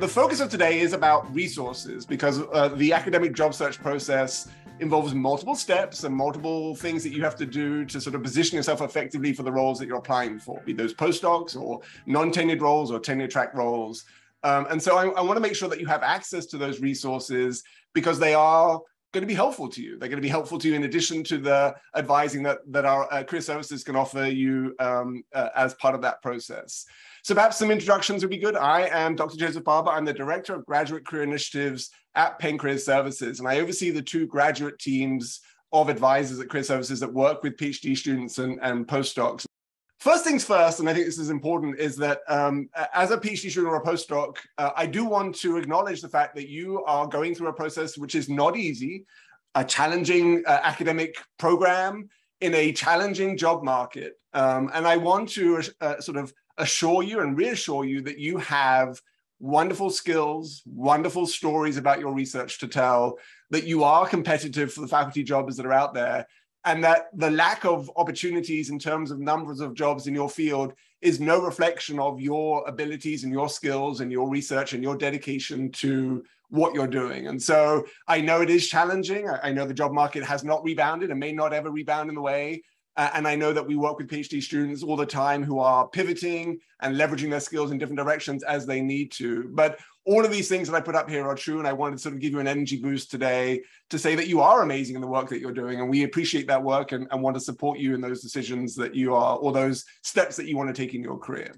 The focus of today is about resources because uh, the academic job search process involves multiple steps and multiple things that you have to do to sort of position yourself effectively for the roles that you're applying for, be those postdocs or non-tenured roles or tenure track roles. Um, and so I, I want to make sure that you have access to those resources because they are going to be helpful to you. They're going to be helpful to you in addition to the advising that, that our uh, career services can offer you um, uh, as part of that process. So perhaps some introductions would be good. I am Dr. Joseph Barber. I'm the Director of Graduate Career Initiatives at Penn Career Services, and I oversee the two graduate teams of advisors at Career Services that work with PhD students and, and postdocs. First things first, and I think this is important, is that um, as a PhD student or a postdoc, uh, I do want to acknowledge the fact that you are going through a process which is not easy, a challenging uh, academic program in a challenging job market. Um, and I want to uh, sort of assure you and reassure you that you have wonderful skills, wonderful stories about your research to tell, that you are competitive for the faculty jobs that are out there, and that the lack of opportunities in terms of numbers of jobs in your field is no reflection of your abilities and your skills and your research and your dedication to what you're doing. And so I know it is challenging. I know the job market has not rebounded and may not ever rebound in the way uh, and I know that we work with PhD students all the time who are pivoting and leveraging their skills in different directions as they need to. But all of these things that I put up here are true. And I wanted to sort of give you an energy boost today to say that you are amazing in the work that you're doing. And we appreciate that work and, and want to support you in those decisions that you are, or those steps that you want to take in your career.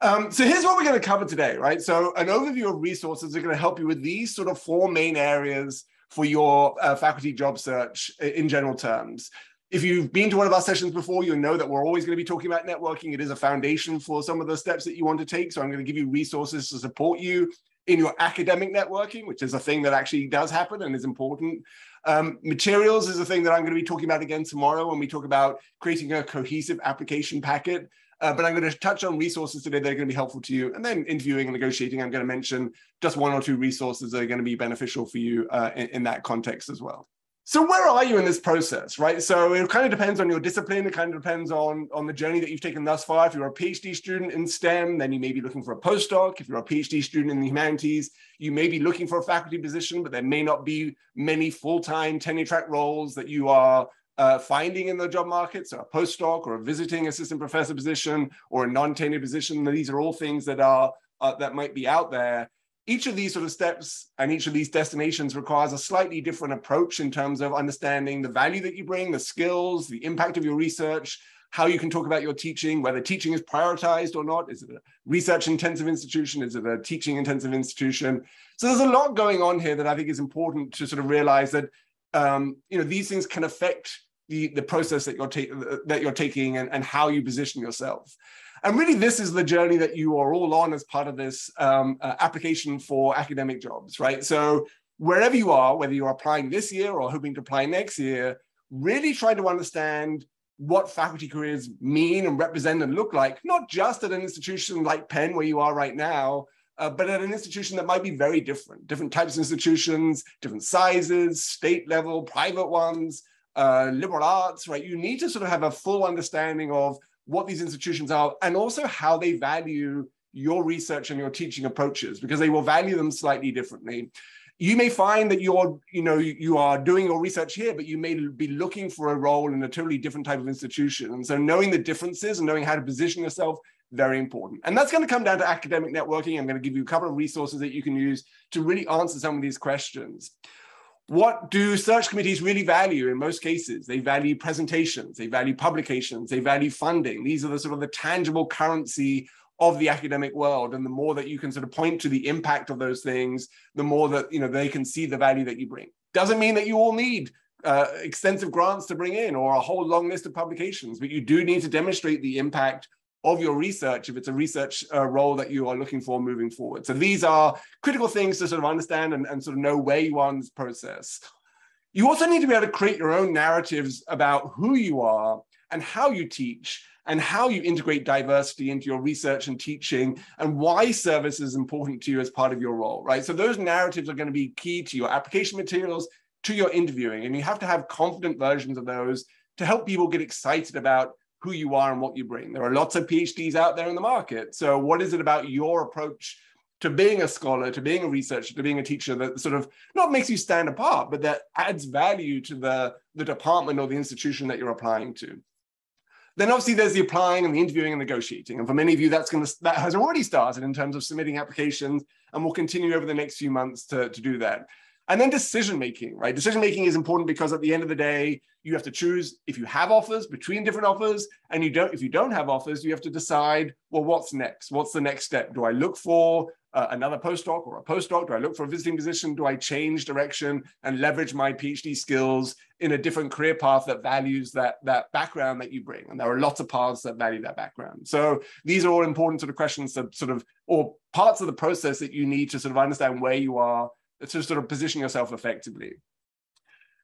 Um, so here's what we're going to cover today, right? So an overview of resources are going to help you with these sort of four main areas for your uh, faculty job search in general terms. If you've been to one of our sessions before, you'll know that we're always going to be talking about networking. It is a foundation for some of the steps that you want to take. So I'm going to give you resources to support you in your academic networking, which is a thing that actually does happen and is important. Um, materials is a thing that I'm going to be talking about again tomorrow when we talk about creating a cohesive application packet. Uh, but I'm going to touch on resources today that are going to be helpful to you. And then interviewing and negotiating, I'm going to mention just one or two resources that are going to be beneficial for you uh, in, in that context as well. So where are you in this process, right? So it kind of depends on your discipline. It kind of depends on, on the journey that you've taken thus far. If you're a PhD student in STEM, then you may be looking for a postdoc. If you're a PhD student in the humanities, you may be looking for a faculty position, but there may not be many full-time tenure track roles that you are uh, finding in the job market. So a postdoc or a visiting assistant professor position or a non-tenure position. These are all things that are uh, that might be out there each of these sort of steps and each of these destinations requires a slightly different approach in terms of understanding the value that you bring, the skills, the impact of your research, how you can talk about your teaching, whether teaching is prioritized or not. Is it a research intensive institution? Is it a teaching intensive institution? So there's a lot going on here that I think is important to sort of realize that um, you know these things can affect the, the process that you're, ta- that you're taking and, and how you position yourself. And really, this is the journey that you are all on as part of this um, uh, application for academic jobs, right? So wherever you are, whether you're applying this year or hoping to apply next year, really try to understand what faculty careers mean and represent and look like, not just at an institution like Penn, where you are right now, uh, but at an institution that might be very different, different types of institutions, different sizes, state level, private ones, uh, liberal arts, right? You need to sort of have a full understanding of what these institutions are and also how they value your research and your teaching approaches because they will value them slightly differently. You may find that you're you know you are doing your research here but you may be looking for a role in a totally different type of institution. And so knowing the differences and knowing how to position yourself very important. And that's going to come down to academic networking. I'm going to give you a couple of resources that you can use to really answer some of these questions what do search committees really value in most cases? They value presentations, they value publications, they value funding. These are the sort of the tangible currency of the academic world. And the more that you can sort of point to the impact of those things, the more that you know they can see the value that you bring. Doesn't mean that you all need uh, extensive grants to bring in or a whole long list of publications, but you do need to demonstrate the impact of your research if it's a research uh, role that you are looking for moving forward. So these are critical things to sort of understand and, and sort of know where this process. You also need to be able to create your own narratives about who you are and how you teach and how you integrate diversity into your research and teaching and why service is important to you as part of your role, right? So those narratives are going to be key to your application materials, to your interviewing, and you have to have confident versions of those to help people get excited about who you are and what you bring. There are lots of PhDs out there in the market. So, what is it about your approach to being a scholar, to being a researcher, to being a teacher that sort of not makes you stand apart, but that adds value to the, the department or the institution that you're applying to. Then obviously there's the applying and the interviewing and negotiating. And for many of you, that's going to that has already started in terms of submitting applications and will continue over the next few months to, to do that. And then decision making, right? Decision making is important because at the end of the day, you have to choose if you have offers between different offers, and you don't. If you don't have offers, you have to decide, well, what's next? What's the next step? Do I look for uh, another postdoc or a postdoc? Do I look for a visiting position? Do I change direction and leverage my PhD skills in a different career path that values that that background that you bring? And there are lots of paths that value that background. So these are all important sort of questions that sort of or parts of the process that you need to sort of understand where you are to sort of position yourself effectively.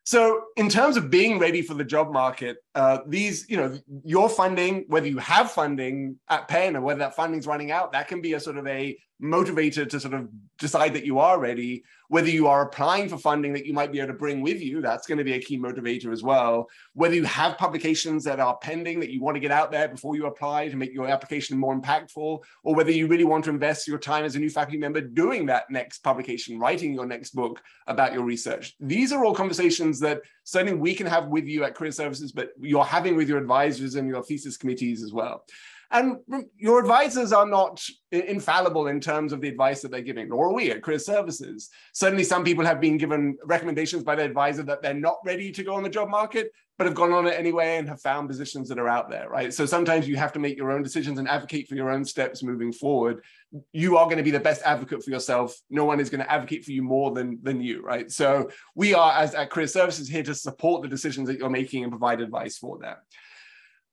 So in terms of being ready for the job market, uh, these, you know, your funding, whether you have funding at Penn or whether that funding's running out, that can be a sort of a motivator to sort of decide that you are ready. Whether you are applying for funding that you might be able to bring with you, that's going to be a key motivator as well. Whether you have publications that are pending that you want to get out there before you apply to make your application more impactful, or whether you really want to invest your time as a new faculty member doing that next publication, writing your next book about your research. These are all conversations that certainly we can have with you at Career Services, but you're having with your advisors and your thesis committees as well. And your advisors are not infallible in terms of the advice that they're giving, nor are we at Career Services. Certainly, some people have been given recommendations by their advisor that they're not ready to go on the job market, but have gone on it anyway and have found positions that are out there, right? So sometimes you have to make your own decisions and advocate for your own steps moving forward. You are going to be the best advocate for yourself. No one is going to advocate for you more than, than you, right? So we are, as at Career Services, here to support the decisions that you're making and provide advice for that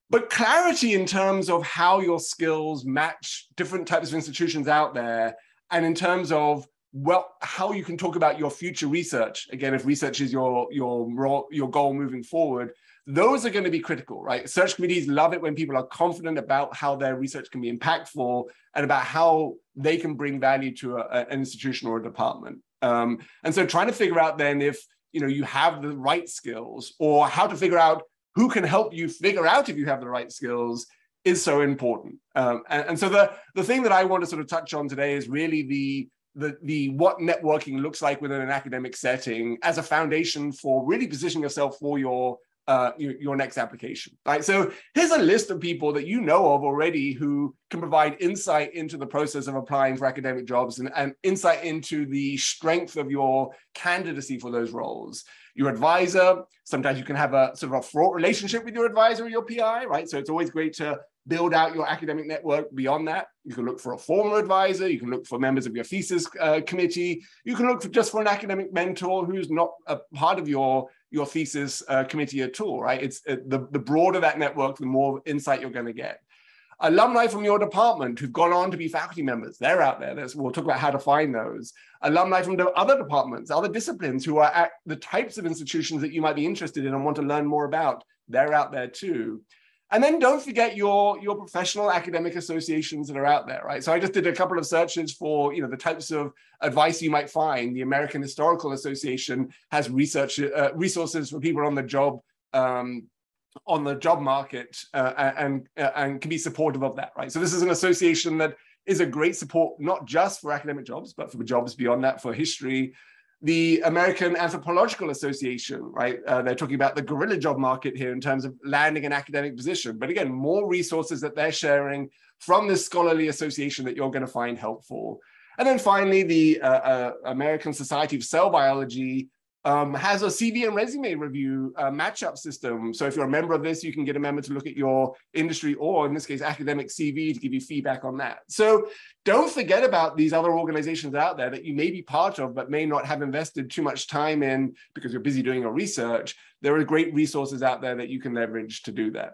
but clarity in terms of how your skills match different types of institutions out there and in terms of well how you can talk about your future research again if research is your your your goal moving forward those are going to be critical right? Search committees love it when people are confident about how their research can be impactful and about how they can bring value to a, an institution or a department. Um, and so trying to figure out then if you know you have the right skills or how to figure out who can help you figure out if you have the right skills is so important. Um, and, and, so the, the thing that I want to sort of touch on today is really the, the, the what networking looks like within an academic setting as a foundation for really positioning yourself for your uh, your, your, next application, right? So here's a list of people that you know of already who can provide insight into the process of applying for academic jobs and, and insight into the strength of your candidacy for those roles your advisor. Sometimes you can have a sort of a fraught relationship with your advisor or your PI, right? So it's always great to build out your academic network beyond that. You can look for a former advisor. You can look for members of your thesis uh, committee. You can look for just for an academic mentor who's not a part of your your thesis uh, committee at all, right? It's uh, the, the broader that network, the more insight you're going to get alumni from your department who've gone on to be faculty members. They're out there. We'll talk about how to find those. Alumni from the other departments, other disciplines who are at the types of institutions that you might be interested in and want to learn more about. They're out there too. And then don't forget your, your professional academic associations that are out there, right? So I just did a couple of searches for, you know, the types of advice you might find. The American Historical Association has research uh, resources for people on the job um, on the job market uh, and uh, and can be supportive of that, right? So this is an association that is a great support not just for academic jobs, but for jobs beyond that, for history. The American Anthropological Association, right? Uh, they're talking about the guerrilla job market here in terms of landing an academic position. But again, more resources that they're sharing from this scholarly association that you're going to find helpful. And then finally, the uh, uh, American Society of Cell Biology um, has a CV and resume review uh, matchup system. So if you're a member of this, you can get a member to look at your industry or in this case, academic CV to give you feedback on that. So don't forget about these other organizations out there that you may be part of, but may not have invested too much time in because you're busy doing your research. There are great resources out there that you can leverage to do that.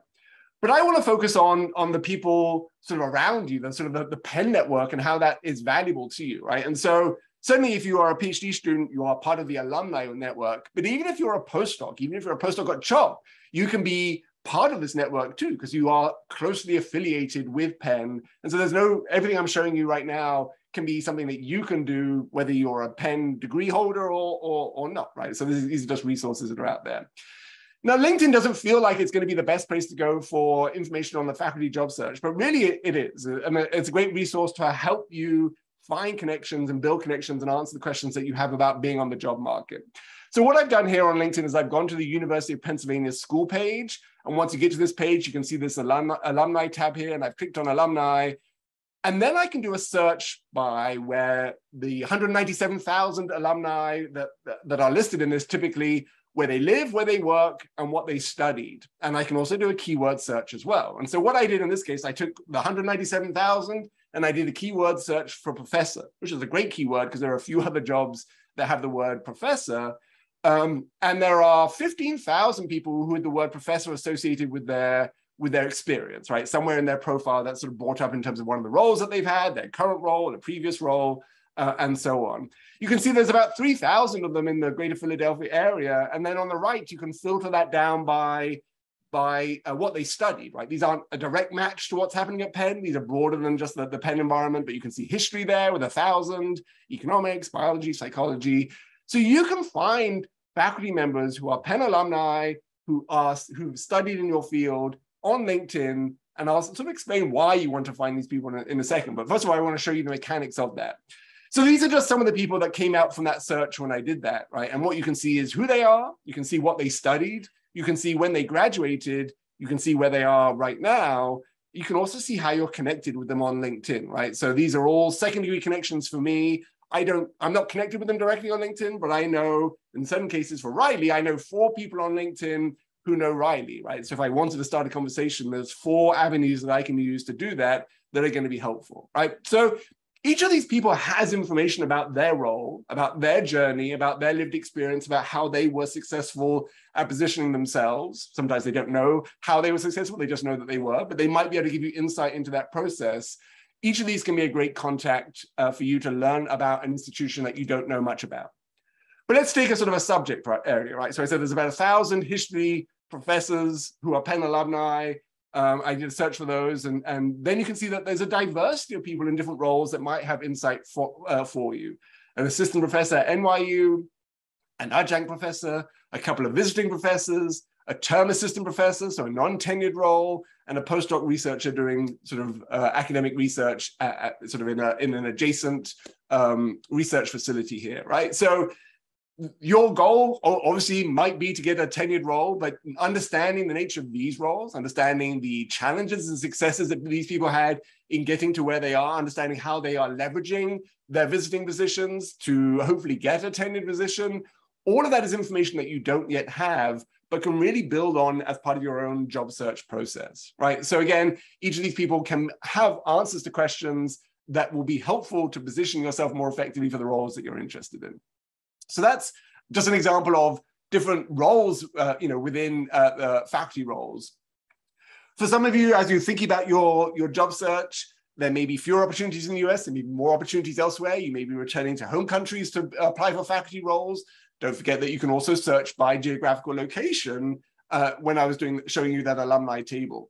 But I want to focus on, on the people sort of around you, the sort of the, the Penn network and how that is valuable to you, right? And so certainly if you are a PhD student, you are part of the alumni network. But even if you're a postdoc, even if you're a postdoc at CHOP, you can be part of this network too, because you are closely affiliated with Penn. And so there's no, everything I'm showing you right now can be something that you can do, whether you're a Penn degree holder or, or, or not, right? So is, these are just resources that are out there. Now, LinkedIn doesn't feel like it's going to be the best place to go for information on the faculty job search, but really it is. I mean, it's a great resource to help you find connections and build connections and answer the questions that you have about being on the job market. So what I've done here on LinkedIn is I've gone to the University of Pennsylvania school page. And once you get to this page, you can see this alumni, alumni tab here. And I've clicked on alumni. And then I can do a search by where the 197,000 alumni that, that are listed in this typically where they live, where they work, and what they studied. And I can also do a keyword search as well. And so what I did in this case, I took the 197,000 and I did a keyword search for professor, which is a great keyword because there are a few other jobs that have the word professor. Um, and there are 15,000 people who had the word professor associated with their with their experience, right? Somewhere in their profile that's sort of brought up in terms of one of the roles that they've had, their current role, and a previous role, uh, and so on. You can see there's about 3,000 of them in the greater Philadelphia area. And then on the right, you can filter that down by, by uh, what they studied, right? These aren't a direct match to what's happening at Penn. These are broader than just the, the Penn environment, but you can see history there with a thousand, economics, biology, psychology. So you can find faculty members who are Penn alumni, who are who've studied in your field on LinkedIn, and I'll sort of explain why you want to find these people in a, in a second. But first of all, I want to show you the mechanics of that. So these are just some of the people that came out from that search when I did that, right? And what you can see is who they are, you can see what they studied, you can see when they graduated, you can see where they are right now. You can also see how you're connected with them on LinkedIn, right? So these are all second degree connections for me. I don't, I'm not connected with them directly on LinkedIn, but I know in some cases for Riley, I know four people on LinkedIn who know Riley, right? So if I wanted to start a conversation, there's four avenues that I can use to do that that are going to be helpful, right? So each of these people has information about their role, about their journey, about their lived experience, about how they were successful at positioning themselves. Sometimes they don't know how they were successful, they just know that they were, but they might be able to give you insight into that process. Each of these can be a great contact uh, for you to learn about an institution that you don't know much about. But let's take a sort of a subject area, right? So I said there's about a thousand history professors who are Penn alumni, um, I did a search for those, and, and then you can see that there's a diversity of people in different roles that might have insight for, uh, for you. An assistant professor at NYU, an adjunct professor, a couple of visiting professors, a term assistant professor, so a non-tenured role, and a postdoc researcher doing sort of uh, academic research at, at, sort of in, a, in an adjacent um, research facility here, right? So your goal obviously might be to get a tenured role, but understanding the nature of these roles, understanding the challenges and successes that these people had in getting to where they are, understanding how they are leveraging their visiting positions to hopefully get a tenured position, all of that is information that you don't yet have, but can really build on as part of your own job search process, right? So again, each of these people can have answers to questions that will be helpful to position yourself more effectively for the roles that you're interested in. So that's just an example of different roles, uh, you know, within uh, faculty roles. For some of you, as you're thinking about your, your job search, there may be fewer opportunities in the US, there may be more opportunities elsewhere. You may be returning to home countries to apply for faculty roles. Don't forget that you can also search by geographical location uh, when I was doing showing you that alumni table.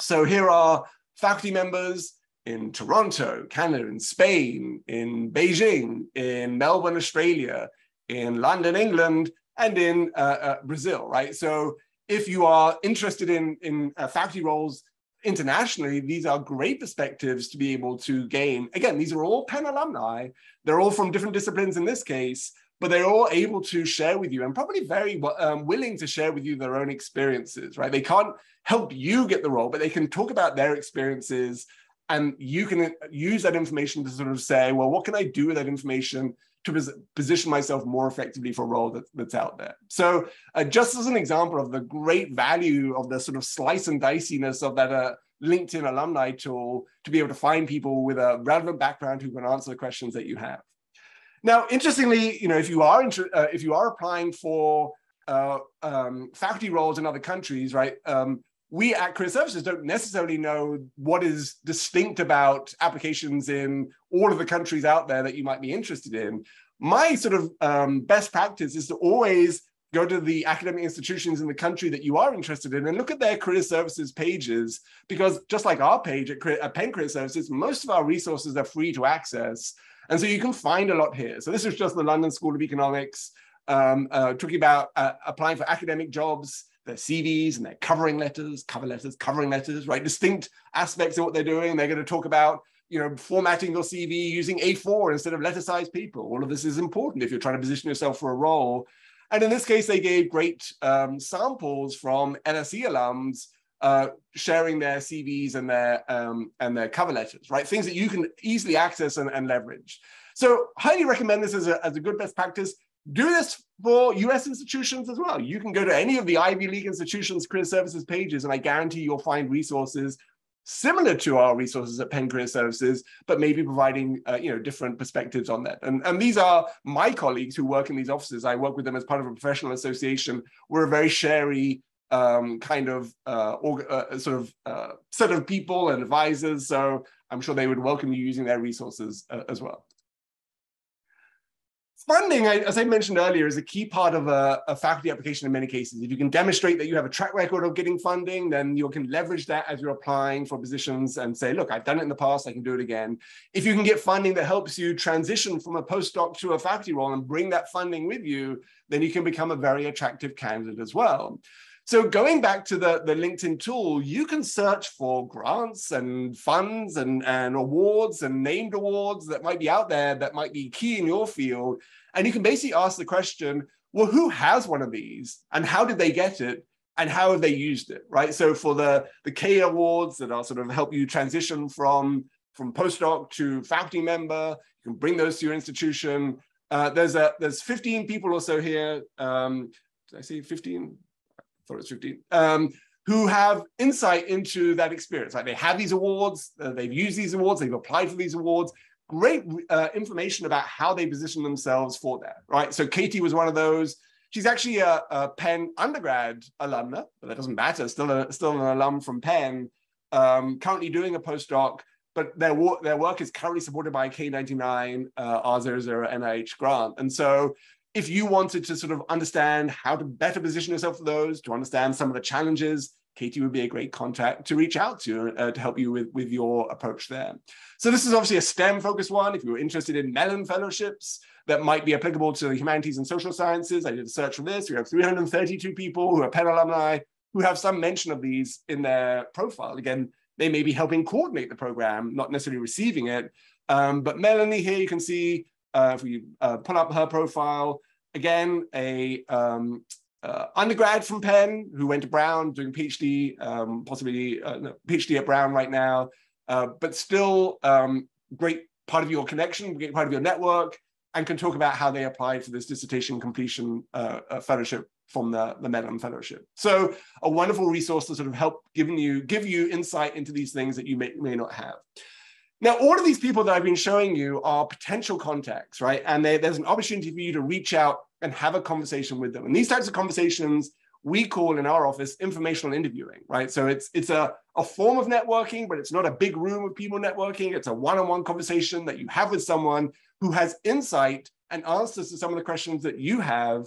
So here are faculty members in Toronto, Canada, in Spain, in Beijing, in Melbourne, Australia, in London, England, and in uh, uh, Brazil, right? So if you are interested in, in uh, faculty roles internationally, these are great perspectives to be able to gain. Again, these are all Penn alumni. They're all from different disciplines in this case, but they're all able to share with you and probably very um, willing to share with you their own experiences, right? They can't help you get the role, but they can talk about their experiences and you can use that information to sort of say, well, what can I do with that information to position myself more effectively for a role that, that's out there. So uh, just as an example of the great value of the sort of slice and diciness of that uh, LinkedIn alumni tool to be able to find people with a relevant background who can answer the questions that you have. Now, interestingly, you know, if you are uh, if you are applying for uh, um, faculty roles in other countries, right? Um, we at Career Services don't necessarily know what is distinct about applications in all of the countries out there that you might be interested in. My sort of um, best practice is to always go to the academic institutions in the country that you are interested in and look at their career services pages because just like our page at, at Penn Career Services, most of our resources are free to access. And so you can find a lot here. So this is just the London School of Economics um, uh, talking about uh, applying for academic jobs their CVs and their covering letters, cover letters, covering letters, right? Distinct aspects of what they're doing. They're going to talk about you know, formatting your CV using A4 instead of letter size people. All of this is important if you're trying to position yourself for a role. And in this case, they gave great um, samples from LSE alums uh, sharing their CVs and their um, and their cover letters, right? Things that you can easily access and, and leverage. So highly recommend this as a, as a good best practice. Do this for US institutions as well. You can go to any of the Ivy League institutions career services pages, and I guarantee you'll find resources similar to our resources at Penn Career Services, but maybe providing uh, you know different perspectives on that. And, and these are my colleagues who work in these offices. I work with them as part of a professional association. We're a very sharey um, kind of uh, or, uh, sort of uh, set of people and advisors. So I'm sure they would welcome you using their resources uh, as well. Funding, as I mentioned earlier, is a key part of a, a, faculty application in many cases. If you can demonstrate that you have a track record of getting funding, then you can leverage that as you're applying for positions and say, look, I've done it in the past, I can do it again. If you can get funding that helps you transition from a postdoc to a faculty role and bring that funding with you, then you can become a very attractive candidate as well. So going back to the, the LinkedIn tool, you can search for grants and funds and, and awards and named awards that might be out there that might be key in your field. And you can basically ask the question, well, who has one of these and how did they get it? And how have they used it, right? So for the, the K awards that are sort of help you transition from, from postdoc to faculty member, you can bring those to your institution. Uh, there's a there's 15 people or so here. Um, did I say 15? Thought it was 15, um, who have insight into that experience. Like they have these awards, uh, they've used these awards, they've applied for these awards. Great uh, information about how they position themselves for that, right? So Katie was one of those. She's actually a, a Penn undergrad alumna, but that doesn't matter. Still, a, still an alum from Penn. Um, currently doing a postdoc, but their their work is currently supported by a K99 uh, R00 NIH grant, and so if you wanted to sort of understand how to better position yourself for those, to understand some of the challenges, Katie would be a great contact to reach out to uh, to help you with, with your approach there. So this is obviously a STEM focused one. If you're interested in Mellon fellowships that might be applicable to the humanities and social sciences, I did a search for this. We have 332 people who are Penn alumni who have some mention of these in their profile. Again, they may be helping coordinate the program, not necessarily receiving it. Um, but Melanie here, you can see uh, if we uh, pull up her profile, again, a um, uh, undergrad from Penn who went to Brown doing PhD, um, possibly uh, no, PhD at Brown right now, uh, but still um, great part of your connection, great part of your network, and can talk about how they applied for this dissertation completion uh, fellowship from the, the Mellon Fellowship. So a wonderful resource to sort of help giving you give you insight into these things that you may, may not have. Now, all of these people that I've been showing you are potential contacts, right? And they, there's an opportunity for you to reach out and have a conversation with them. And these types of conversations we call in our office informational interviewing, right? So it's it's a, a form of networking, but it's not a big room of people networking. It's a one-on-one conversation that you have with someone who has insight and answers to some of the questions that you have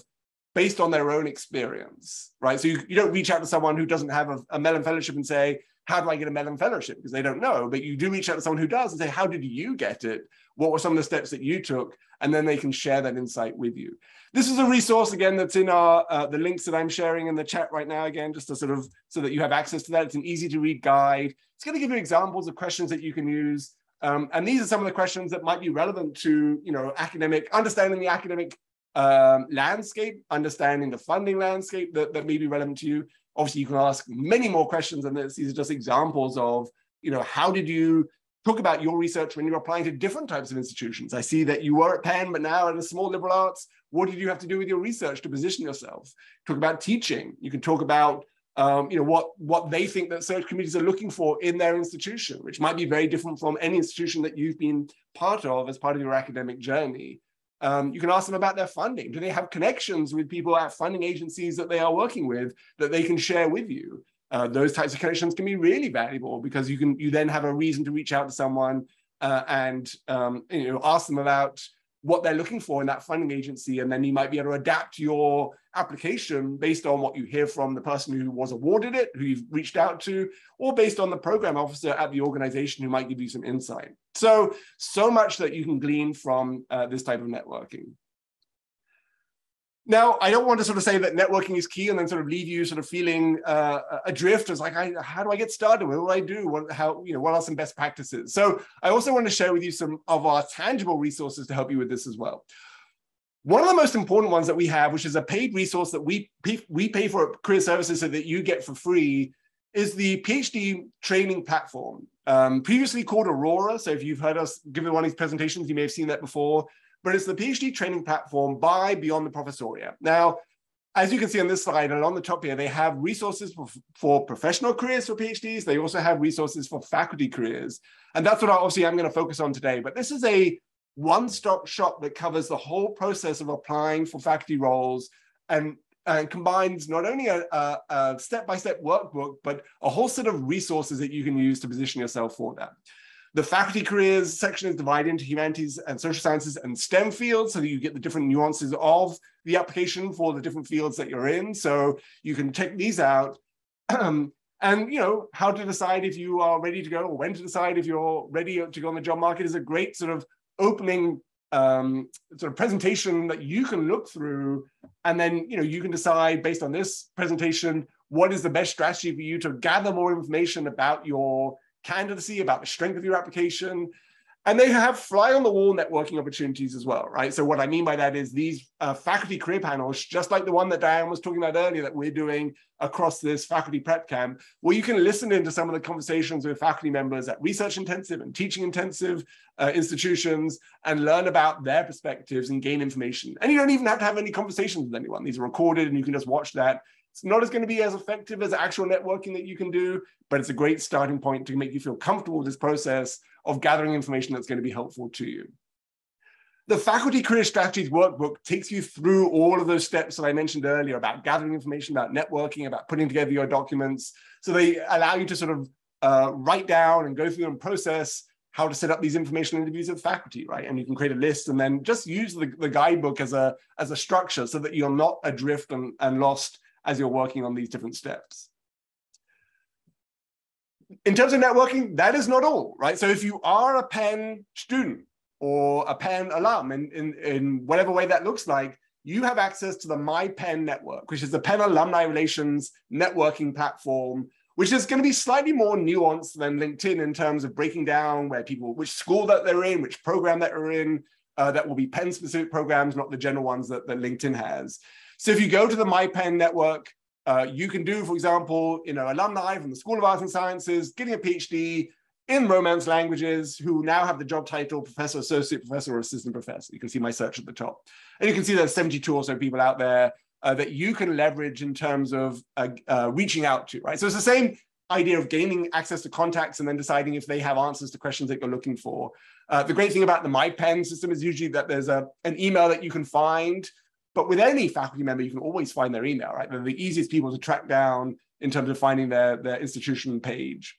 based on their own experience, right? So you, you don't reach out to someone who doesn't have a, a Mellon Fellowship and say, how do I get a Mellon Fellowship? Because they don't know, but you do reach out to someone who does and say, how did you get it? What were some of the steps that you took? And then they can share that insight with you. This is a resource again that's in our uh, the links that I'm sharing in the chat right now. Again, just to sort of so that you have access to that. It's an easy to read guide. It's going to give you examples of questions that you can use. Um, and these are some of the questions that might be relevant to you know academic understanding the academic um, landscape, understanding the funding landscape that, that may be relevant to you. Obviously, you can ask many more questions than this. These are just examples of, you know, how did you talk about your research when you're applying to different types of institutions? I see that you were at Penn, but now at a small liberal arts. What did you have to do with your research to position yourself? Talk about teaching. You can talk about um, you know what what they think that search committees are looking for in their institution, which might be very different from any institution that you've been part of as part of your academic journey. Um, you can ask them about their funding. Do they have connections with people at funding agencies that they are working with that they can share with you? Uh, those types of connections can be really valuable because you can you then have a reason to reach out to someone uh, and um, you know ask them about what they're looking for in that funding agency, and then you might be able to adapt your application based on what you hear from the person who was awarded it, who you've reached out to, or based on the program officer at the organization who might give you some insight. So, so much that you can glean from uh, this type of networking. Now, I don't want to sort of say that networking is key and then sort of leave you sort of feeling uh, adrift as like, I, how do I get started? What do I do? What, how, you know, what are some best practices? So I also want to share with you some of our tangible resources to help you with this as well. One of the most important ones that we have, which is a paid resource that we we pay for career services so that you get for free, is the PhD training platform, um, previously called Aurora. So if you've heard us give one of these presentations, you may have seen that before but it's the PhD training platform by Beyond the Professoriate. Now, as you can see on this slide and on the top here, they have resources for, for professional careers for PhDs. They also have resources for faculty careers. And that's what I, obviously I'm going to focus on today. But this is a one-stop shop that covers the whole process of applying for faculty roles and, and combines not only a, a, a step-by-step workbook, but a whole set of resources that you can use to position yourself for that. The faculty careers section is divided into humanities and social sciences and STEM fields, so that you get the different nuances of the application for the different fields that you're in. So you can check these out. and you know how to decide if you are ready to go or when to decide if you're ready to go on the job market is a great sort of opening um, sort of presentation that you can look through and then you know you can decide based on this presentation what is the best strategy for you to gather more information about your candidacy, about the strength of your application. And they have fly on the wall networking opportunities as well, right? So, what I mean by that is these uh, faculty career panels, just like the one that Diane was talking about earlier, that we're doing across this faculty prep camp, where you can listen into some of the conversations with faculty members at research intensive and teaching intensive uh, institutions and learn about their perspectives and gain information. And you don't even have to have any conversations with anyone. These are recorded and you can just watch that it's not as going to be as effective as actual networking that you can do, but it's a great starting point to make you feel comfortable with this process of gathering information that's going to be helpful to you. The Faculty Career Strategies Workbook takes you through all of those steps that I mentioned earlier about gathering information, about networking, about putting together your documents. So they allow you to sort of uh, write down and go through and process how to set up these information interviews with faculty, right? And you can create a list and then just use the, the guidebook as a, as a structure so that you're not adrift and, and lost as you're working on these different steps. In terms of networking, that is not all, right? So if you are a Penn student or a Penn alum in, in, in whatever way that looks like, you have access to the My Penn network, which is the Penn Alumni Relations networking platform, which is going to be slightly more nuanced than LinkedIn in terms of breaking down where people, which school that they're in, which program that they're in, uh, that will be Penn specific programs, not the general ones that, that LinkedIn has. So if you go to the My Penn network, uh, you can do, for example, you know, alumni from the School of Arts and Sciences getting a PhD in Romance languages who now have the job title professor, associate professor, or assistant professor. You can see my search at the top. And you can see there's 72 or so people out there uh, that you can leverage in terms of uh, uh, reaching out to, right? So it's the same idea of gaining access to contacts and then deciding if they have answers to questions that you're looking for. Uh, the great thing about the My Penn system is usually that there's a, an email that you can find but with any faculty member, you can always find their email, right? They're the easiest people to track down in terms of finding their, their institution page.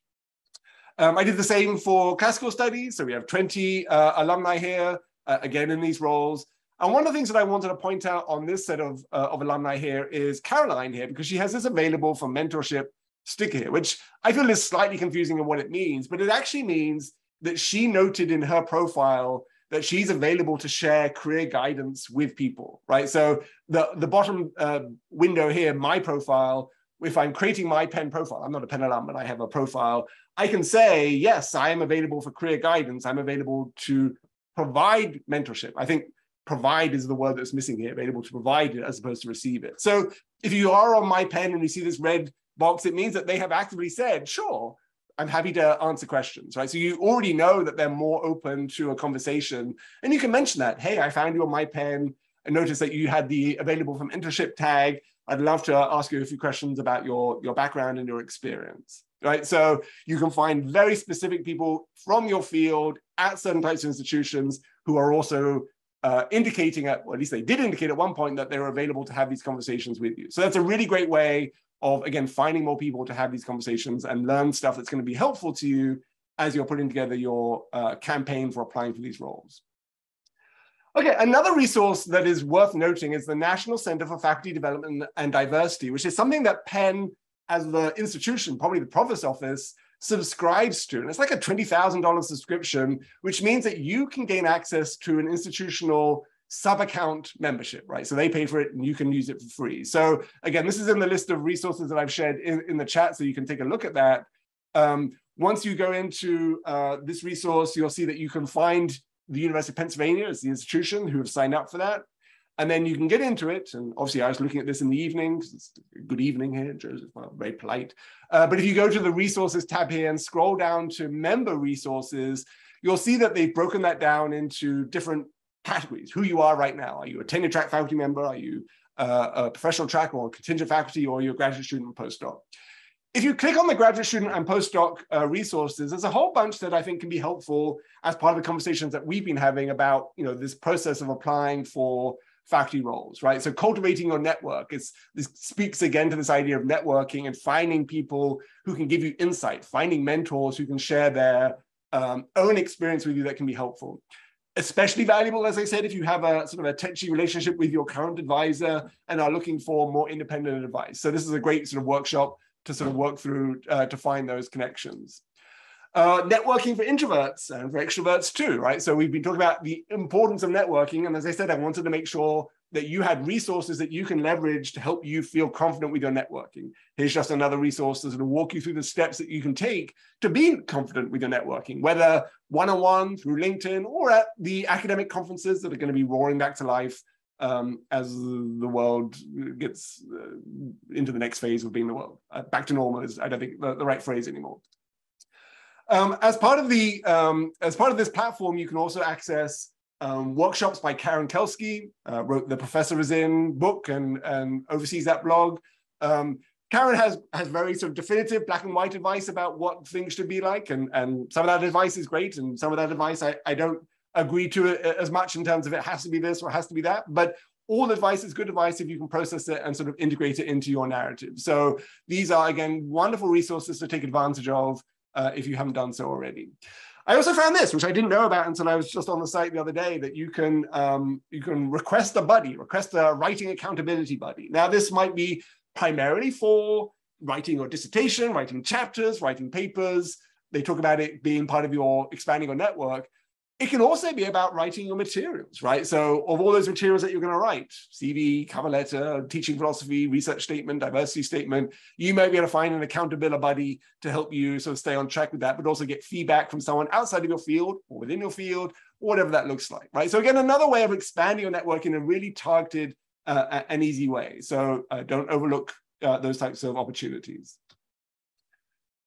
Um, I did the same for classical studies. So we have 20 uh, alumni here, uh, again, in these roles. And one of the things that I wanted to point out on this set of, uh, of alumni here is Caroline here, because she has this available for mentorship sticker here, which I feel is slightly confusing in what it means, but it actually means that she noted in her profile that she's available to share career guidance with people, right? So the, the bottom uh, window here, my profile, if I'm creating my Penn profile, I'm not a Penn alum, but I have a profile, I can say, yes, I am available for career guidance. I'm available to provide mentorship. I think provide is the word that's missing here, available to provide it as opposed to receive it. So if you are on my Penn and you see this red box, it means that they have actively said, sure, I'm happy to answer questions, right? So you already know that they're more open to a conversation. And you can mention that, hey, I found you on my Penn. I noticed that you had the available from internship tag. I'd love to ask you a few questions about your, your background and your experience, right? So you can find very specific people from your field at certain types of institutions who are also uh, indicating at, or at least they did indicate at one point that they were available to have these conversations with you. So that's a really great way of again finding more people to have these conversations and learn stuff that's going to be helpful to you as you're putting together your uh, campaign for applying for these roles. Okay, another resource that is worth noting is the National Center for Faculty Development and Diversity, which is something that Penn, as the institution, probably the provost office, subscribes to. And it's like a $20,000 subscription, which means that you can gain access to an institutional sub-account membership, right? So they pay for it and you can use it for free. So again, this is in the list of resources that I've shared in, in the chat, so you can take a look at that. Um, once you go into uh, this resource, you'll see that you can find the University of Pennsylvania as the institution who have signed up for that. And then you can get into it. And obviously, I was looking at this in the evening. It's good evening here, Joseph, well, very polite. Uh, but if you go to the resources tab here and scroll down to member resources, you'll see that they've broken that down into different categories, who you are right now. Are you a tenure track faculty member? Are you uh, a professional track or contingent faculty, or you're a graduate student and postdoc? If you click on the graduate student and postdoc uh, resources, there's a whole bunch that I think can be helpful as part of the conversations that we've been having about, you know, this process of applying for faculty roles, right? So cultivating your network is this speaks again to this idea of networking and finding people who can give you insight, finding mentors who can share their um, own experience with you that can be helpful especially valuable, as I said, if you have a sort of a touchy relationship with your current advisor and are looking for more independent advice. So this is a great sort of workshop to sort of work through uh, to find those connections. Uh, networking for introverts and for extroverts too, right? So we've been talking about the importance of networking. And as I said, I wanted to make sure that you had resources that you can leverage to help you feel confident with your networking. Here's just another resource sort of walk you through the steps that you can take to be confident with your networking, whether one-on-one through LinkedIn or at the academic conferences that are going to be roaring back to life um, as the world gets uh, into the next phase of being the world. Uh, back to normal is, I don't think, the, the right phrase anymore. Um, as part of the um, as part of this platform, you can also access um, workshops by Karen Kelsky, uh, wrote the Professor is in book and, and oversees that blog. Um, Karen has has very sort of definitive black and white advice about what things should be like, and and some of that advice is great, and some of that advice I, I don't agree to it as much in terms of it has to be this or has to be that, but all advice is good advice if you can process it and sort of integrate it into your narrative. So these are again wonderful resources to take advantage of uh, if you haven't done so already. I also found this, which I didn't know about until I was just on the site the other day, that you can um, you can request a buddy, request a writing accountability buddy. Now, this might be primarily for writing your dissertation, writing chapters, writing papers. They talk about it being part of your expanding your network. It can also be about writing your materials, right? So, of all those materials that you're going to write, CV, cover letter, teaching philosophy, research statement, diversity statement, you may be able to find an accountability buddy to help you sort of stay on track with that, but also get feedback from someone outside of your field or within your field, or whatever that looks like, right? So, again, another way of expanding your network in a really targeted uh, and easy way. So, uh, don't overlook uh, those types of opportunities.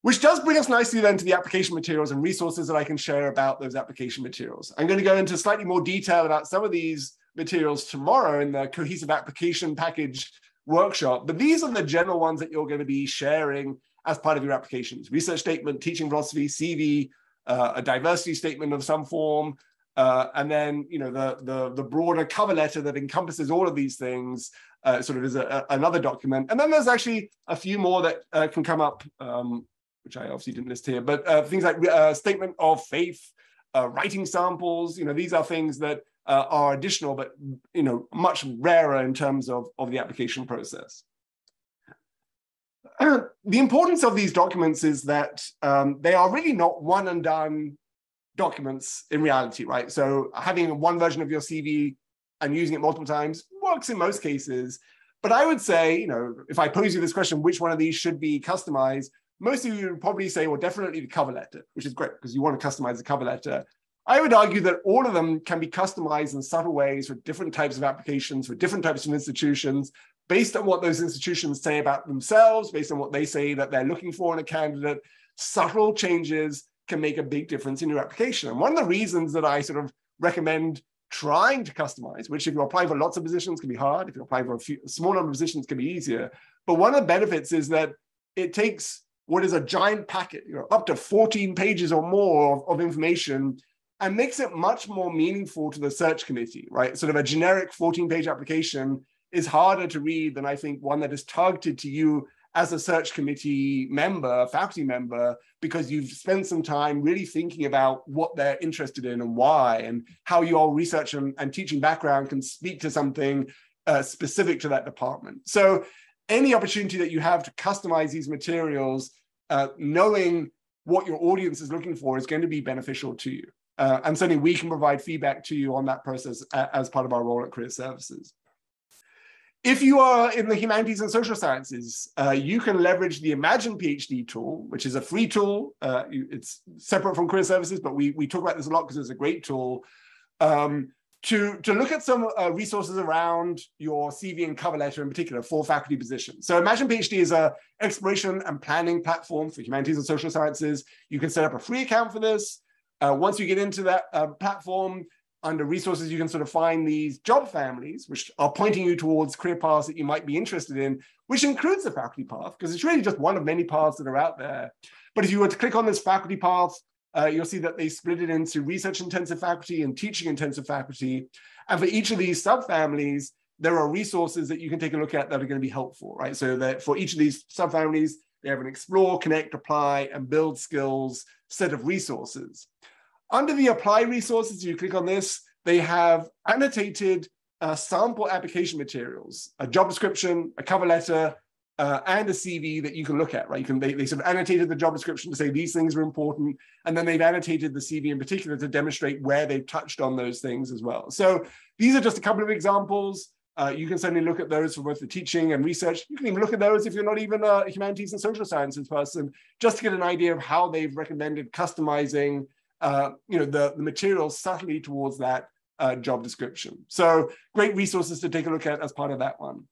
Which does bring us nicely then to the application materials and resources that I can share about those application materials. I'm going to go into slightly more detail about some of these materials tomorrow in the cohesive application package workshop, but these are the general ones that you're going to be sharing as part of your applications. Research statement, teaching philosophy, CV, uh, a diversity statement of some form, uh, and then you know the, the, the broader cover letter that encompasses all of these things uh, sort of is a, a, another document. And then there's actually a few more that uh, can come up um, which I obviously didn't list here, but uh, things like uh, statement of faith, uh, writing samples, you know, these are things that uh, are additional, but, you know, much rarer in terms of, of the application process. the importance of these documents is that um, they are really not one and done documents in reality, right? So having one version of your CV and using it multiple times works in most cases. But I would say, you know, if I pose you this question, which one of these should be customized? Most of you would probably say, well, definitely the cover letter, which is great because you want to customize the cover letter. I would argue that all of them can be customized in subtle ways for different types of applications, for different types of institutions, based on what those institutions say about themselves, based on what they say that they're looking for in a candidate. Subtle changes can make a big difference in your application. And one of the reasons that I sort of recommend trying to customize, which if you apply for lots of positions can be hard, if you apply for a, few, a small number of positions can be easier. But one of the benefits is that it takes what is a giant packet, you know, up to 14 pages or more of, of information, and makes it much more meaningful to the search committee, right? Sort of a generic 14 page application is harder to read than I think one that is targeted to you as a search committee member, faculty member, because you've spent some time really thinking about what they're interested in and why, and how your research and, and teaching background can speak to something uh, specific to that department. So any opportunity that you have to customize these materials, uh, knowing what your audience is looking for is going to be beneficial to you. Uh, and certainly we can provide feedback to you on that process as part of our role at Career Services. If you are in the humanities and social sciences, uh, you can leverage the Imagine PhD tool, which is a free tool. Uh, it's separate from Career Services, but we, we talk about this a lot because it's a great tool. Um, to, to look at some uh, resources around your CV and cover letter in particular for faculty positions. So Imagine PhD is a exploration and planning platform for humanities and social sciences. You can set up a free account for this. Uh, once you get into that uh, platform, under resources, you can sort of find these job families, which are pointing you towards career paths that you might be interested in, which includes the faculty path, because it's really just one of many paths that are out there. But if you were to click on this faculty path, uh, you'll see that they split it into research intensive faculty and teaching intensive faculty. And for each of these subfamilies, there are resources that you can take a look at that are going to be helpful, right? So that for each of these subfamilies, they have an explore, connect, apply, and build skills set of resources. Under the apply resources, you click on this, they have annotated uh, sample application materials, a job description, a cover letter, uh, and a CV that you can look at, right? You can they, they sort of annotated the job description to say these things are important, and then they've annotated the CV in particular to demonstrate where they've touched on those things as well. So these are just a couple of examples. Uh, you can certainly look at those for both the teaching and research. You can even look at those if you're not even a humanities and social sciences person, just to get an idea of how they've recommended customizing, uh, you know, the, the materials subtly towards that uh, job description. So great resources to take a look at as part of that one.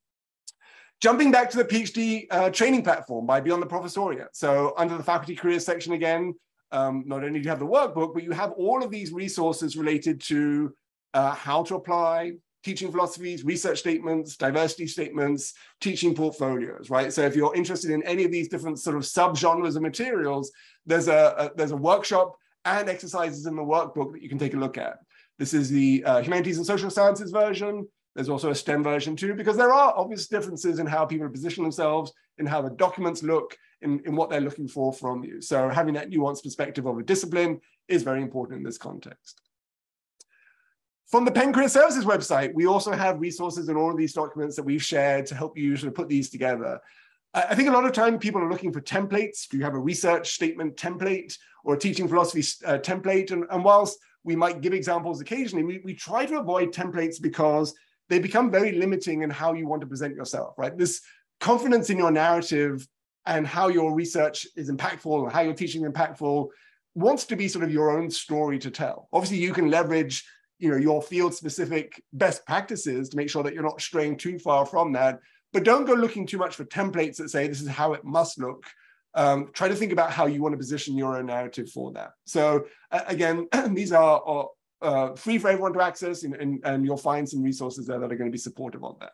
Jumping back to the PhD uh, training platform by Beyond the Professoriate. So under the faculty careers section again, um, not only do you have the workbook, but you have all of these resources related to uh, how to apply, teaching philosophies, research statements, diversity statements, teaching portfolios, right? So if you're interested in any of these different sort of sub-genres of materials, there's a, a, there's a workshop and exercises in the workbook that you can take a look at. This is the uh, humanities and social sciences version. There's also a STEM version too, because there are obvious differences in how people position themselves, in how the documents look, in, in what they're looking for from you. So having that nuanced perspective of a discipline is very important in this context. From the Penn Career Services website, we also have resources in all of these documents that we've shared to help you sort of put these together. I think a lot of time people are looking for templates. Do you have a research statement template or a teaching philosophy uh, template? And, and whilst we might give examples occasionally, we, we try to avoid templates because they become very limiting in how you want to present yourself, right? This confidence in your narrative and how your research is impactful or how your teaching is impactful wants to be sort of your own story to tell. Obviously, you can leverage you know your field specific best practices to make sure that you're not straying too far from that but don't go looking too much for templates that say this is how it must look um, try to think about how you want to position your own narrative for that so uh, again these are, are uh, free for everyone to access, and, and, and you'll find some resources there that are going to be supportive of that.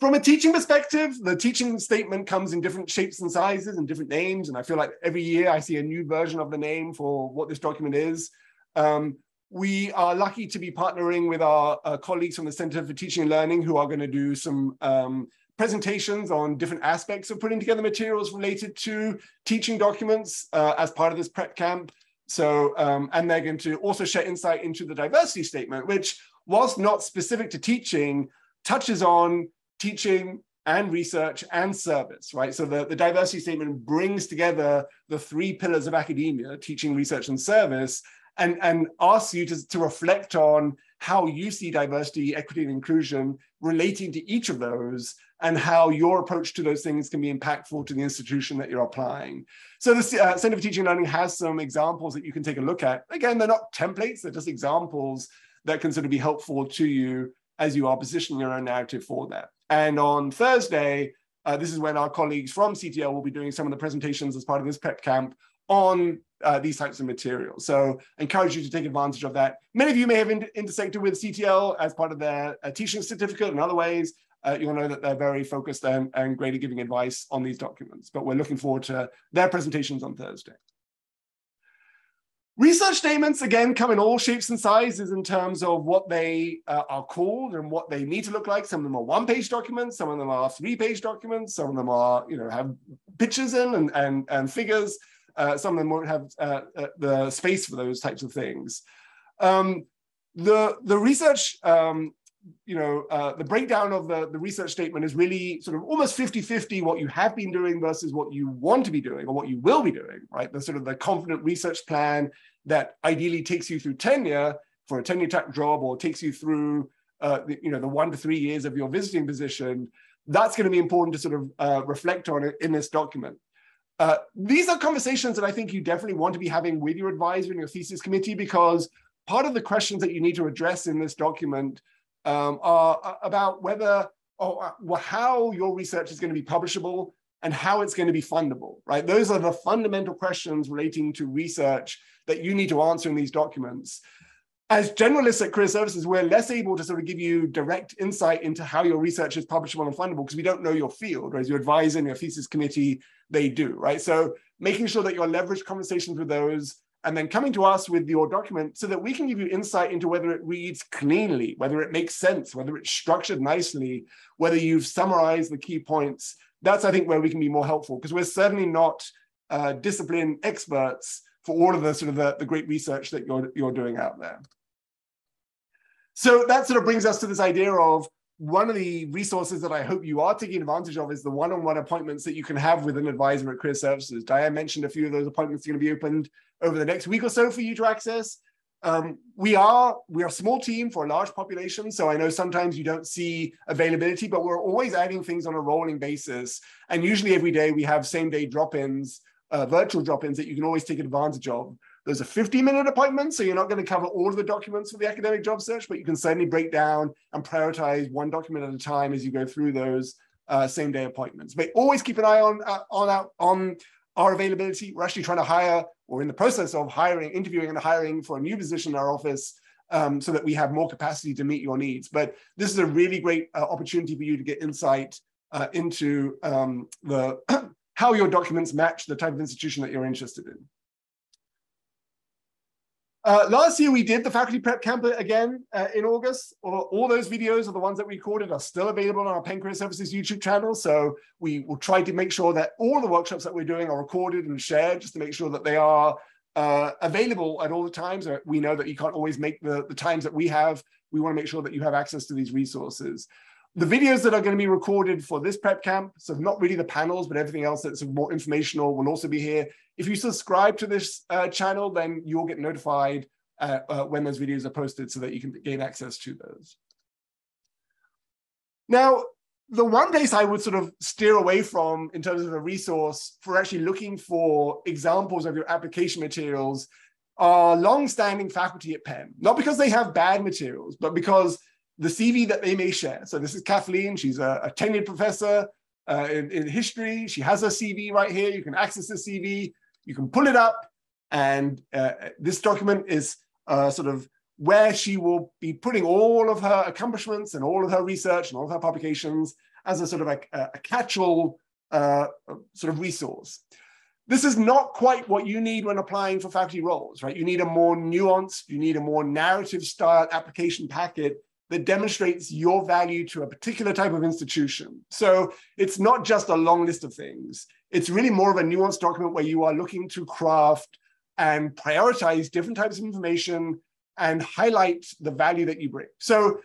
From a teaching perspective, the teaching statement comes in different shapes and sizes and different names. And I feel like every year I see a new version of the name for what this document is. Um, we are lucky to be partnering with our uh, colleagues from the Center for Teaching and Learning who are going to do some um, presentations on different aspects of putting together materials related to teaching documents uh, as part of this prep camp. So, um, and they're going to also share insight into the diversity statement, which, whilst not specific to teaching, touches on teaching and research and service, right? So the, the diversity statement brings together the three pillars of academia, teaching, research, and service, and, and asks you to, to reflect on how you see diversity, equity, and inclusion relating to each of those and how your approach to those things can be impactful to the institution that you're applying. So the uh, Center for Teaching and Learning has some examples that you can take a look at. Again, they're not templates, they're just examples that can sort of be helpful to you as you are positioning your own narrative for that. And on Thursday, uh, this is when our colleagues from CTL will be doing some of the presentations as part of this prep camp on uh, these types of materials. So I encourage you to take advantage of that. Many of you may have in intersected with CTL as part of their uh, teaching certificate and other ways. Uh, you'll know that they're very focused and, and great at giving advice on these documents, but we're looking forward to their presentations on Thursday. Research statements, again, come in all shapes and sizes in terms of what they uh, are called and what they need to look like. Some of them are one-page documents, some of them are three-page documents, some of them are, you know, have pictures in and, and, and figures. Uh, some of them won't have uh, uh, the space for those types of things. Um, the, the research um, you know, uh, the breakdown of the, the research statement is really sort of almost 50-50 what you have been doing versus what you want to be doing or what you will be doing, right? The sort of the confident research plan that ideally takes you through tenure for a tenure track job or takes you through, uh, the, you know, the one to three years of your visiting position. That's going to be important to sort of uh, reflect on it in this document. Uh, these are conversations that I think you definitely want to be having with your advisor and your thesis committee because part of the questions that you need to address in this document um, are about whether or uh, how your research is going to be publishable and how it's going to be fundable, right? Those are the fundamental questions relating to research that you need to answer in these documents. As generalists at Career Services, we're less able to sort of give you direct insight into how your research is publishable and fundable because we don't know your field, right? Your advisor and your thesis committee, they do, right? So making sure that you're leverage conversations with those and then coming to us with your document so that we can give you insight into whether it reads cleanly, whether it makes sense, whether it's structured nicely, whether you've summarized the key points. That's, I think, where we can be more helpful because we're certainly not uh, discipline experts for all of the sort of the, the great research that you're, you're doing out there. So that sort of brings us to this idea of one of the resources that I hope you are taking advantage of is the one-on-one appointments that you can have with an advisor at Career Services. Diane mentioned a few of those appointments are going to be opened over the next week or so for you to access. Um, we are we are a small team for a large population, so I know sometimes you don't see availability, but we're always adding things on a rolling basis. And usually every day we have same day drop-ins, uh, virtual drop-ins that you can always take advantage of. Those are 50 minute appointments, so you're not going to cover all of the documents for the academic job search, but you can certainly break down and prioritize one document at a time as you go through those uh, same day appointments. But always keep an eye on uh, on our, on our availability. We're actually trying to hire or in the process of hiring, interviewing and hiring for a new position in our office um, so that we have more capacity to meet your needs. But this is a really great uh, opportunity for you to get insight uh, into um, the how your documents match the type of institution that you're interested in. Uh, last year we did the faculty prep camp again uh, in August. All, all, those videos are the ones that we recorded are still available on our Penn Career Services YouTube channel. So we will try to make sure that all the workshops that we're doing are recorded and shared just to make sure that they are uh, available at all the times. Uh, we know that you can't always make the, the times that we have. We want to make sure that you have access to these resources. The videos that are going to be recorded for this prep camp, so not really the panels, but everything else that's more informational will also be here. If you subscribe to this uh, channel, then you'll get notified uh, uh, when those videos are posted so that you can gain access to those. Now, the one place I would sort of steer away from in terms of a resource for actually looking for examples of your application materials are long-standing faculty at Penn, not because they have bad materials, but because the CV that they may share. So this is Kathleen, she's a, a tenured professor uh, in, in history. She has her CV right here. You can access the CV, you can pull it up, and uh, this document is uh, sort of where she will be putting all of her accomplishments and all of her research and all of her publications as a sort of a, a catch-all uh, sort of resource. This is not quite what you need when applying for faculty roles, right? You need a more nuanced, you need a more narrative style application packet that demonstrates your value to a particular type of institution. So it's not just a long list of things. It's really more of a nuanced document where you are looking to craft and prioritize different types of information and highlight the value that you bring. So,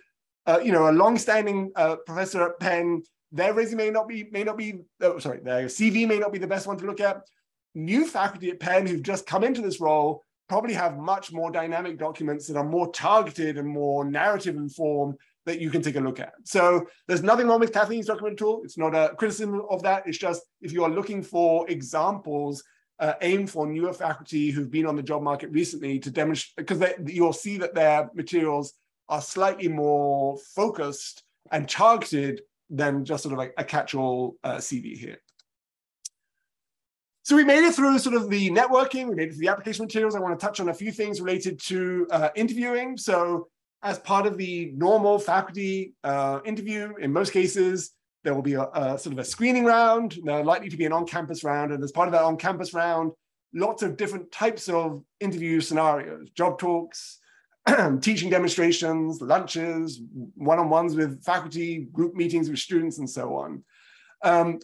uh, you know, a long-standing uh, professor at Penn, their resume may not be may not be oh, sorry, their CV may not be the best one to look at. New faculty at Penn who've just come into this role probably have much more dynamic documents that are more targeted and more narrative informed that you can take a look at. So there's nothing wrong with Kathleen's document all. It's not a criticism of that. It's just if you are looking for examples, uh, aim for newer faculty who've been on the job market recently to demonstrate, because you'll see that their materials are slightly more focused and targeted than just sort of like a catch-all uh, CV here. So we made it through sort of the networking, we made it through the application materials. I want to touch on a few things related to uh, interviewing. So as part of the normal faculty uh, interview, in most cases, there will be a, a sort of a screening round, likely to be an on-campus round. And as part of that on-campus round, lots of different types of interview scenarios, job talks, teaching demonstrations, lunches, one-on-ones with faculty, group meetings with students, and so on. Um,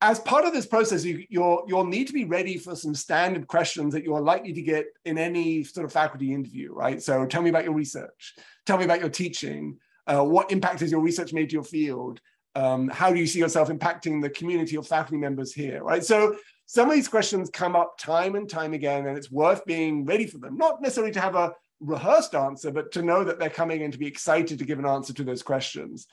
as part of this process, you, will you'll need to be ready for some standard questions that you're likely to get in any sort of faculty interview, right? So tell me about your research, tell me about your teaching, Uh, what impact has your research made to your field? Um, how do you see yourself impacting the community of faculty members here, right? So some of these questions come up time and time again, and it's worth being ready for them. Not necessarily to have a rehearsed answer, but to know that they're coming and to be excited to give an answer to those questions.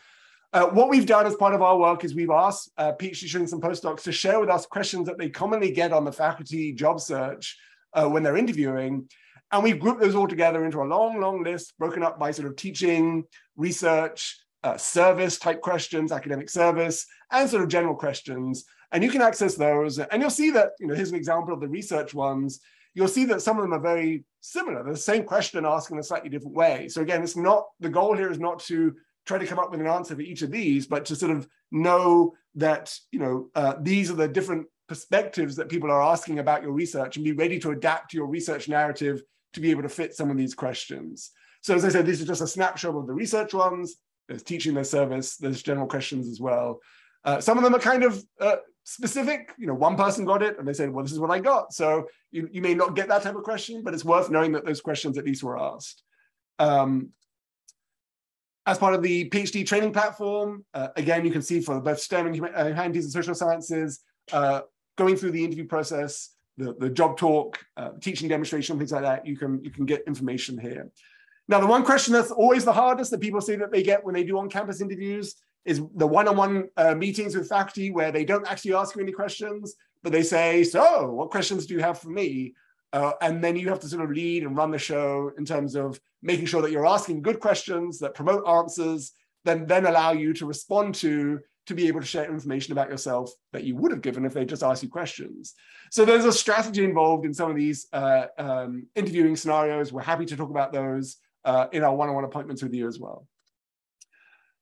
Uh, what we've done as part of our work is we've asked uh, PhD students and postdocs to share with us questions that they commonly get on the faculty job search uh, when they're interviewing. And we've grouped those all together into a long, long list broken up by sort of teaching, research, uh, service type questions, academic service, and sort of general questions. And you can access those. And you'll see that, you know, here's an example of the research ones. You'll see that some of them are very similar. They're the same question asked in a slightly different way. So again, it's not, the goal here is not to try to come up with an answer for each of these, but to sort of know that, you know, uh, these are the different perspectives that people are asking about your research and be ready to adapt your research narrative to be able to fit some of these questions. So as I said, this is just a snapshot of the research ones. There's teaching their service, there's general questions as well. Uh, some of them are kind of uh, specific. You know, one person got it and they said, well, this is what I got. So you, you may not get that type of question, but it's worth knowing that those questions at least were asked. Um, as part of the PhD training platform, uh, again, you can see for both STEM and humanities and social sciences, uh, going through the interview process, the, the job talk, uh, teaching demonstration, things like that, you can, you can get information here. Now, the one question that's always the hardest that people say that they get when they do on-campus interviews is the one-on-one uh, meetings with faculty where they don't actually ask you any questions, but they say, so what questions do you have for me? Uh, and then you have to sort of lead and run the show in terms of making sure that you're asking good questions that promote answers, then then allow you to respond to to be able to share information about yourself that you would have given if they just asked you questions. So there's a strategy involved in some of these uh, um, interviewing scenarios. We're happy to talk about those uh, in our one-on-one appointments with you as well.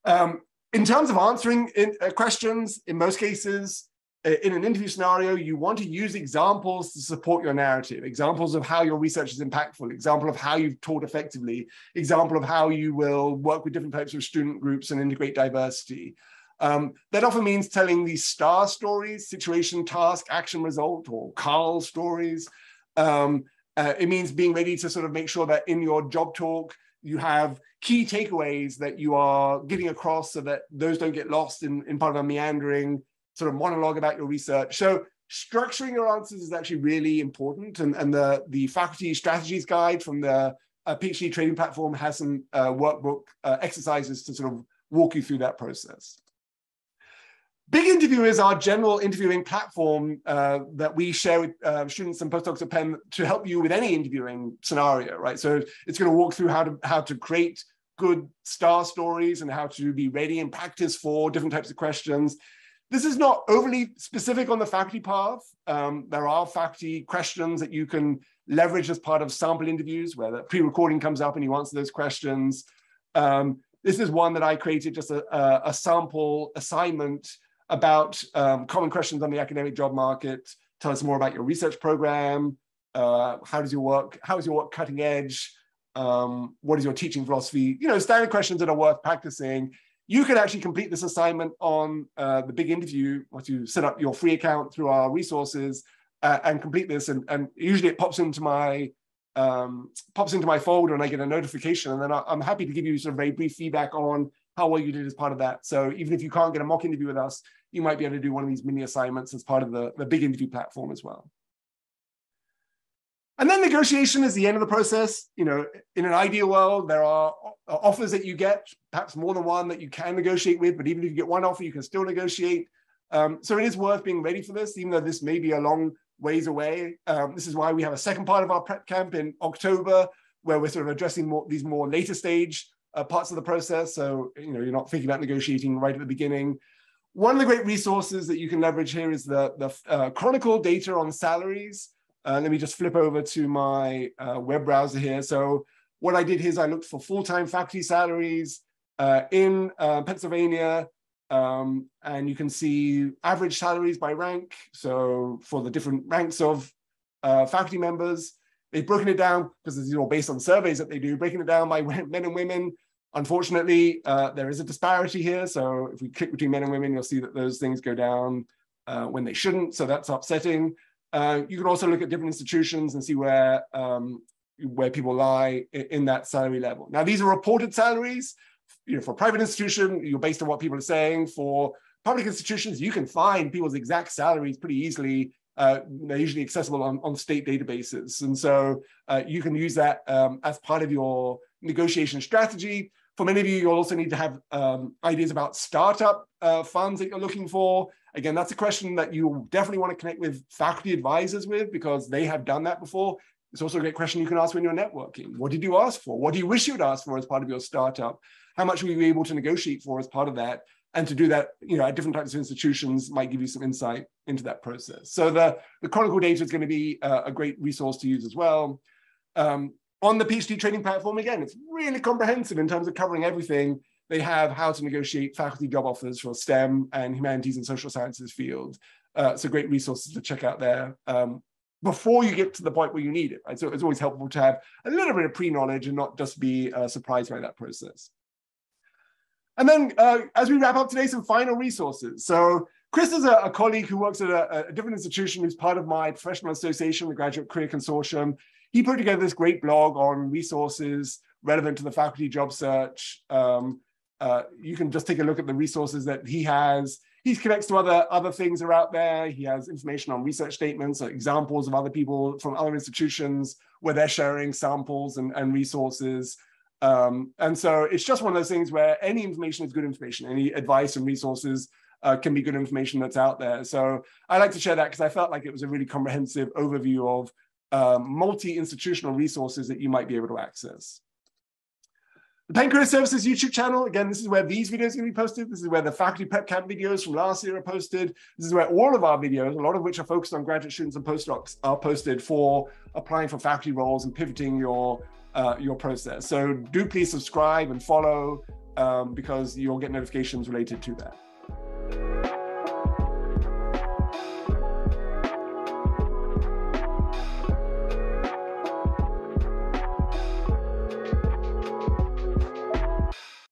Um, in terms of answering in, uh, questions, in most cases, in an interview scenario, you want to use examples to support your narrative, examples of how your research is impactful, example of how you've taught effectively, example of how you will work with different types of student groups and integrate diversity. Um, that often means telling these star stories, situation, task, action, result, or Carl stories. Um, uh, it means being ready to sort of make sure that in your job talk, you have key takeaways that you are getting across so that those don't get lost in, in part of a meandering sort of monologue about your research. So structuring your answers is actually really important. And, and the, the faculty strategies guide from the uh, PhD training platform has some uh, workbook uh, exercises to sort of walk you through that process. Big Interview is our general interviewing platform uh, that we share with uh, students and postdocs at Penn to help you with any interviewing scenario, right? So it's going to walk through how to how to create good star stories and how to be ready and practice for different types of questions. This is not overly specific on the faculty path. Um, there are faculty questions that you can leverage as part of sample interviews where the pre-recording comes up and you answer those questions. Um, this is one that I created just a, a, a sample assignment about um, common questions on the academic job market. Tell us more about your research program. Uh, how does your work, how is your work cutting edge? Um, what is your teaching philosophy? You know, standard questions that are worth practicing you can actually complete this assignment on uh, the big interview once you set up your free account through our resources uh, and complete this. And, and, usually it pops into my um, pops into my folder and I get a notification. And then I, am happy to give you sort of very brief feedback on how well you did as part of that. So even if you can't get a mock interview with us, you might be able to do one of these mini assignments as part of the, the big interview platform as well. And then negotiation is the end of the process. You know, in an ideal world, there are offers that you get, perhaps more than one that you can negotiate with, but even if you get one offer, you can still negotiate. Um, so it is worth being ready for this, even though this may be a long ways away. Um, this is why we have a second part of our prep camp in October, where we're sort of addressing more, these more later stage uh, parts of the process. So, you know, you're not thinking about negotiating right at the beginning. One of the great resources that you can leverage here is the, the uh, Chronicle data on salaries. Uh, let me just flip over to my uh, web browser here. So what I did here is I looked for full-time faculty salaries uh, in uh, Pennsylvania, um, and you can see average salaries by rank. So for the different ranks of uh, faculty members, they've broken it down because it's you know based on surveys that they do, breaking it down by men and women. Unfortunately, uh, there is a disparity here. So if we click between men and women, you'll see that those things go down when they shouldn't. So that's upsetting. Uh, you can also look at different institutions and see where um, where people lie in, that salary level. Now, these are reported salaries. you know, for private institution, you're based on what people are saying. For public institutions, you can find people's exact salaries pretty easily. Uh, they're usually accessible on, on state databases. And so uh, you can use that um, as part of your negotiation strategy. For many of you, you'll also need to have um, ideas about startup uh, funds that you're looking for. Again, that's a question that you definitely want to connect with faculty advisors with because they have done that before. It's also a great question you can ask when you're networking. What did you ask for? What do you wish you'd ask for as part of your startup? How much were you able to negotiate for as part of that? And to do that, you know, at different types of institutions might give you some insight into that process. So the, the Chronicle data is going to be a, a great resource to use as well. Um, on the PhD training platform, again, it's really comprehensive in terms of covering everything. They have how to negotiate faculty job offers for STEM and humanities and social sciences field. Uh, so great resources to check out there. Um, before you get to the point where you need it. Right? So it's always helpful to have a little bit of pre-knowledge and not just be uh, surprised by that process. And then uh, as we wrap up today, some final resources. So Chris is a, a colleague who works at a, a, different institution who's part of my professional association, the Graduate Career Consortium. He put together this great blog on resources relevant to the faculty job search. Um, uh, you can just take a look at the resources that he has he connects to other other things that are out there. He has information on research statements, examples of other people from other institutions where they're sharing samples and, and resources. Um, and so it's just one of those things where any information is good information. Any advice and resources uh, can be good information that's out there. So I like to share that because I felt like it was a really comprehensive overview of um, multi-institutional resources that you might be able to access. The Penn Career Services YouTube channel, again, this is where these videos are going to be posted. This is where the faculty prep camp videos from last year are posted. This is where all of our videos, a lot of which are focused on graduate students and postdocs, are posted for applying for faculty roles and pivoting your uh, your process. So do please subscribe and follow um, because you'll get notifications related to that.